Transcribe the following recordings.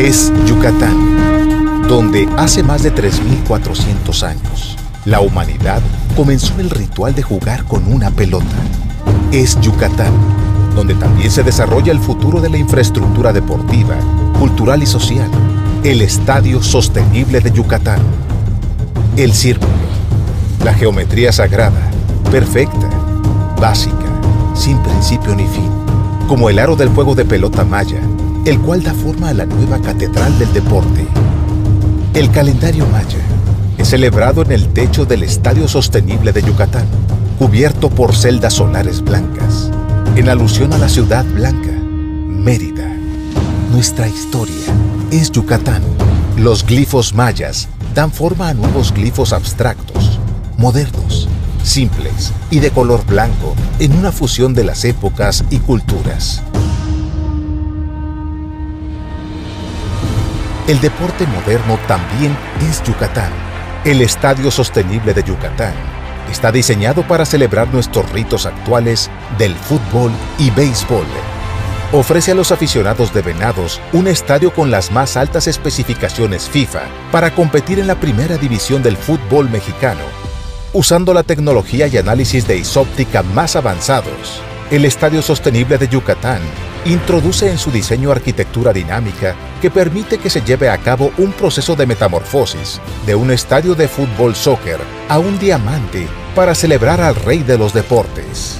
es Yucatán, donde hace más de 3.400 años la humanidad comenzó el ritual de jugar con una pelota. Es Yucatán, donde también se desarrolla el futuro de la infraestructura deportiva, cultural y social, el Estadio Sostenible de Yucatán. El círculo, la geometría sagrada, perfecta, básica, sin principio ni fin, como el aro del juego de pelota maya, el cual da forma a la nueva catedral del deporte. El calendario maya es celebrado en el techo del Estadio Sostenible de Yucatán, cubierto por celdas solares blancas, en alusión a la ciudad blanca, Mérida. Nuestra historia es Yucatán. Los glifos mayas dan forma a nuevos glifos abstractos, modernos, simples y de color blanco en una fusión de las épocas y culturas. El deporte moderno también es Yucatán. El Estadio Sostenible de Yucatán está diseñado para celebrar nuestros ritos actuales del fútbol y béisbol. Ofrece a los aficionados de Venados un estadio con las más altas especificaciones FIFA para competir en la primera división del fútbol mexicano, usando la tecnología y análisis de isóptica más avanzados. El Estadio Sostenible de Yucatán introduce en su diseño arquitectura dinámica que permite que se lleve a cabo un proceso de metamorfosis de un estadio de fútbol soccer a un diamante para celebrar al rey de los deportes.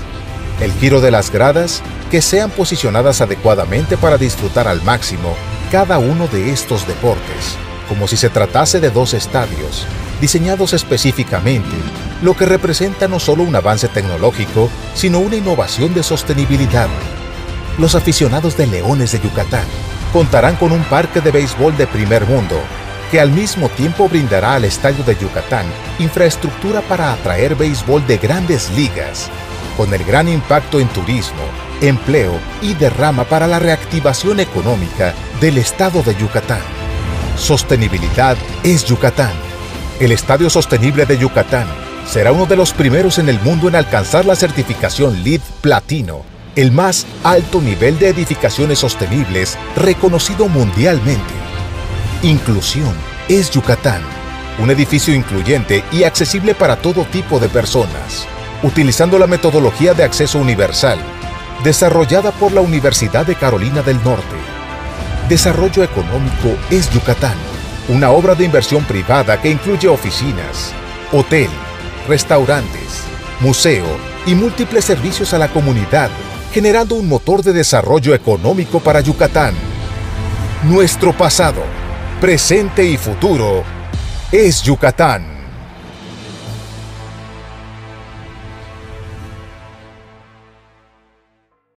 El giro de las gradas que sean posicionadas adecuadamente para disfrutar al máximo cada uno de estos deportes, como si se tratase de dos estadios, diseñados específicamente, lo que representa no solo un avance tecnológico, sino una innovación de sostenibilidad los aficionados de Leones de Yucatán contarán con un parque de béisbol de primer mundo, que al mismo tiempo brindará al Estadio de Yucatán infraestructura para atraer béisbol de grandes ligas, con el gran impacto en turismo, empleo y derrama para la reactivación económica del estado de Yucatán. Sostenibilidad es Yucatán. El Estadio Sostenible de Yucatán será uno de los primeros en el mundo en alcanzar la certificación LEED Platino el más alto nivel de edificaciones sostenibles reconocido mundialmente. Inclusión es Yucatán, un edificio incluyente y accesible para todo tipo de personas, utilizando la metodología de acceso universal, desarrollada por la Universidad de Carolina del Norte. Desarrollo económico es Yucatán, una obra de inversión privada que incluye oficinas, hotel, restaurantes, museo y múltiples servicios a la comunidad generando un motor de desarrollo económico para Yucatán. Nuestro pasado, presente y futuro es Yucatán.